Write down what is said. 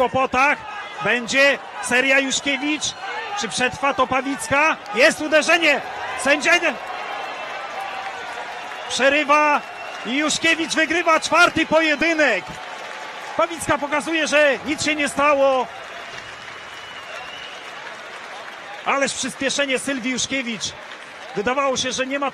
kłopotach. Będzie seria Juszkiewicz. Czy przetrwa to Pawicka? Jest uderzenie. Sędzia przerywa i Juszkiewicz wygrywa czwarty pojedynek. Pawicka pokazuje, że nic się nie stało. Ależ przyspieszenie Sylwii Juszkiewicz. Wydawało się, że nie ma